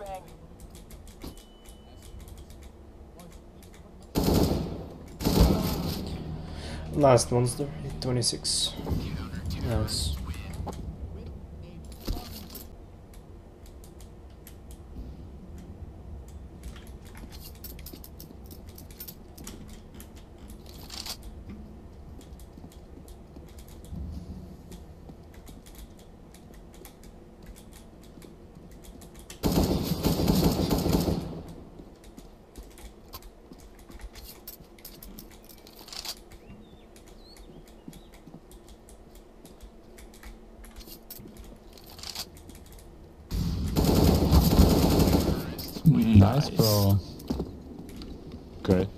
bang. Last monster, 26. Nice. Nice, bro. Great.